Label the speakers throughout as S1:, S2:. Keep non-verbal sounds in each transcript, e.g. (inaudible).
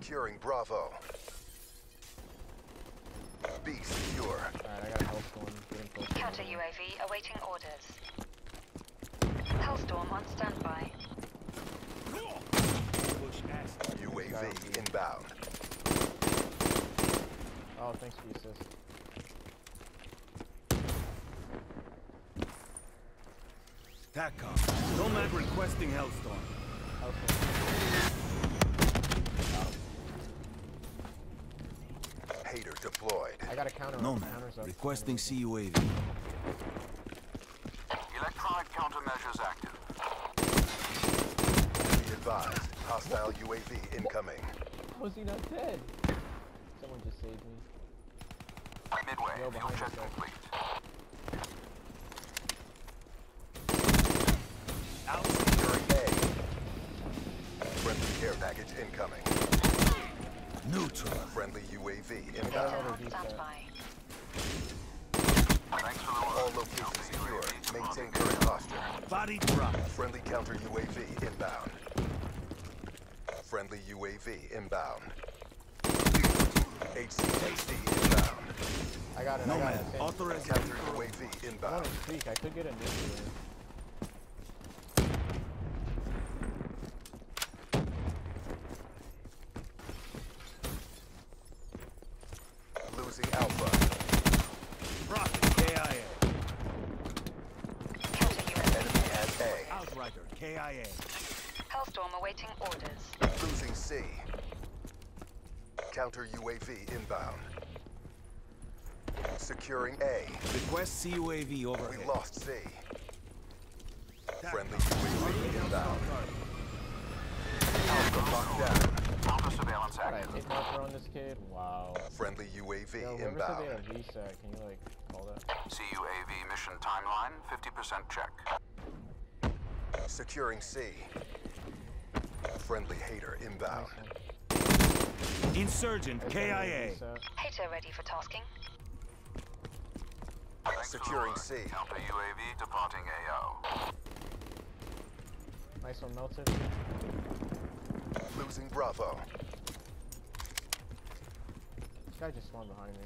S1: Securing Bravo. Be secure. Alright, I got Hellstorm. Getting Counter UAV awaiting orders. Hellstorm on standby.
S2: UAV inbound.
S3: Oh, thanks for assist.
S4: TACCOM. Nomad requesting Hellstorm. Hellstorm.
S2: Hater deployed.
S3: I got a counter.
S4: Nomad
S3: counters up.
S4: requesting CUAV.
S5: Electronic countermeasures active.
S2: Be advised. Hostile UAV incoming.
S3: Was he not dead? Someone just saved me.
S5: Midway,
S3: Yo,
S5: fuel
S3: behind
S5: check
S3: us, guys.
S5: complete.
S2: Securing A. Friendly care package incoming.
S4: Neutral.
S2: Friendly UAV inbound.
S3: another
S1: On
S3: V
S1: standby.
S5: Thanks for the
S2: All
S5: work.
S2: locations secure. Maintain current posture.
S4: Body drop.
S2: Friendly counter UAV inbound. Friendly UAV inbound. HCXD inbound.
S3: I got it. I got
S4: Nomad
S3: it. Same.
S2: Counter UAV
S3: I want
S2: inbound.
S3: to speak. I could get a nuclear.
S2: Losing Alpha.
S4: Rocket KIA.
S1: Counter UAV.
S2: Enemy at A.
S4: Outrider KIA.
S1: Hellstorm awaiting orders.
S2: Losing C. Counter UAV inbound. Securing A.
S4: Request CUAV
S2: We lost C. Friendly UAV inbound. Alpha locked down.
S5: Counter surveillance active.
S3: hit marker on this kid. Wow.
S2: Friendly UAV
S3: Yo, whoever said
S2: inbound.
S3: they had a VSAT, can you like call that?
S5: CUAV mission timeline, 50% check.
S2: Securing C. Friendly hater inbound.
S4: Insurgent KIA.
S1: Hater ready for tasking.
S5: Thanks
S2: Securing. C.
S5: Counter UAV departing AO.
S3: Nice one, melted.
S2: Losing Bravo.
S3: This guy just spawned behind me.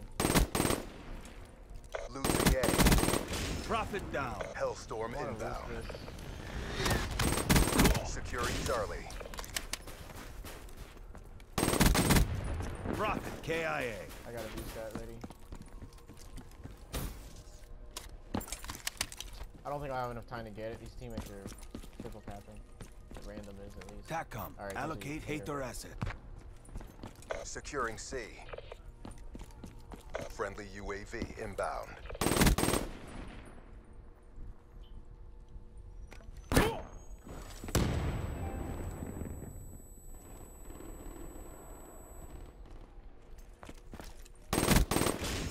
S2: Losing A.
S4: Prophet down.
S2: Hellstorm
S3: I wanna
S2: inbound.
S3: Lose this.
S2: Securing Charlie.
S4: Rocket KIA.
S3: I got a that ready. I don't think I have enough time to get it. These teammates are triple capping. Random is at least.
S4: TACCOM.
S3: Alright,
S4: Allocate
S3: those are-
S4: hater asset.
S2: Securing C. Friendly UAV inbound.
S3: Yo,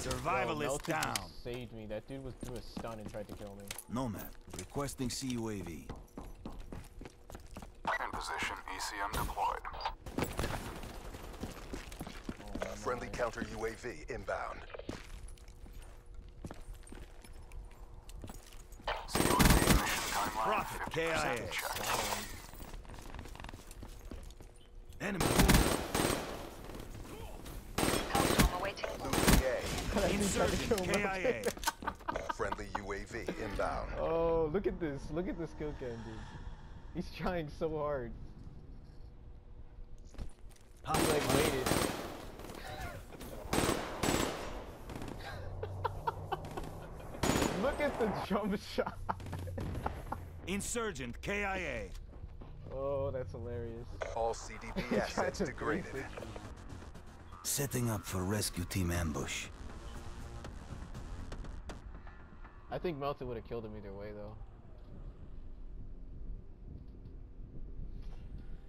S4: Survivalist
S3: Melted
S4: down.
S3: just saved me. That dude was through a stun and tried to kill me.
S4: Nomad requesting CUAV.
S5: In position, ECM deployed.
S3: Oh,
S2: Friendly
S3: no.
S2: counter UAV inbound.
S5: CUAV mission timeline,
S4: Prophet
S5: 50%
S4: KIA. Enemy.
S1: Hellstorm awaiting orders.
S2: Losing A.
S3: That dude tried to
S4: Insurgent
S3: kill Melted.
S4: KIA. (laughs)
S2: Friendly UAV inbound.
S3: Oh, look at this. Look at this kill cam, dude. He's trying so hard. He like waited. look at the jump shot. (laughs)
S4: Insurgent KIA.
S3: Oh, that's hilarious.
S2: All CDP (laughs) assets degraded.
S4: Setting up for rescue team ambush.
S3: I think Melted would have killed him either way, though.